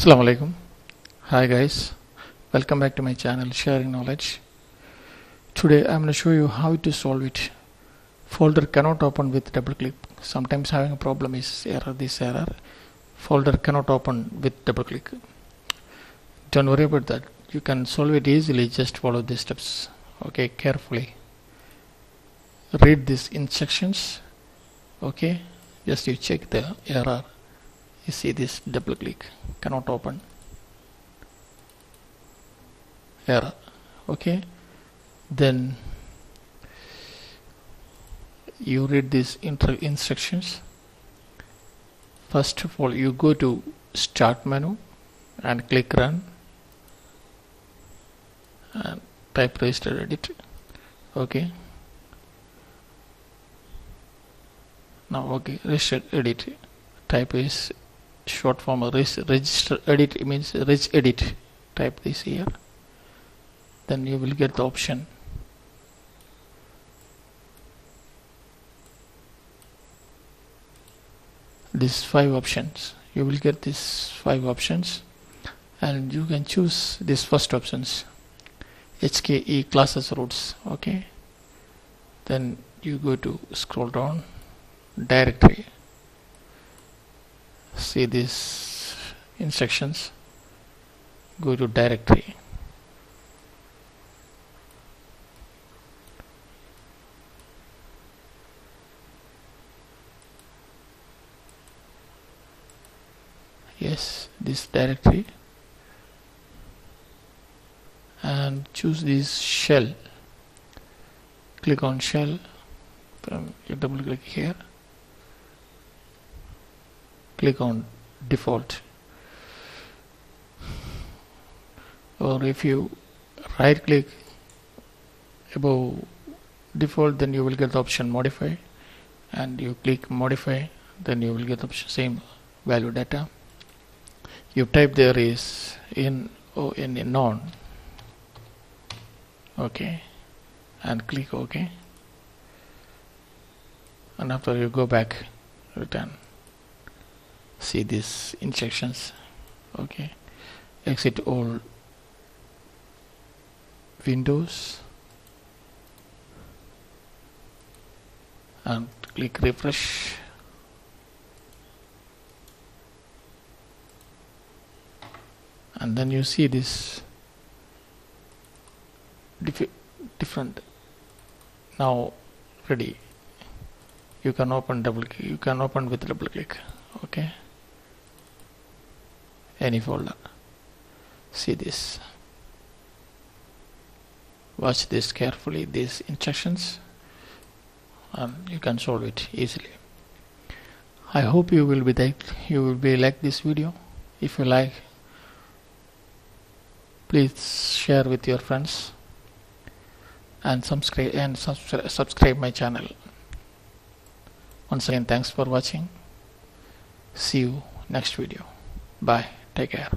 Assalamu alaikum. Hi guys, welcome back to my channel Sharing Knowledge. Today I'm going to show you how to solve it. Folder cannot open with double click. Sometimes having a problem is error this error. Folder cannot open with double click. Don't worry about that. You can solve it easily. Just follow these steps. Okay, carefully. Read these instructions. Okay, just you check the error. You see this double click cannot open. Error. Okay. Then you read these instructions. First of all you go to start menu and click run and type register edit. Okay. Now okay register edit. Type is short form reg- register edit it means reg edit type this here. Then you will get the option. These five options. You will get these five options. And you can choose this first options. HKE classes routes okay? Then you go to scroll down directory see these instructions go to directory. Yes this directory. And choose this shell. Click on shell. Double click here click on default. Or if you right click above default then you will get the option modify. And you click modify then you will get the same value data. You type there is in oh in, in non. Okay. And click ok and after you go back return see these injections okay. Exit all windows and click refresh. And then you see this diff- different. Now ready. You can open double click you can open with double click. Okay any folder see this. Watch this carefully these instructions and you can solve it easily. I hope you will be like you will be like this video. If you like please share with your friends and subscribe and subscribe, subscribe my channel. Once again thanks for watching. See you next video. Bye take care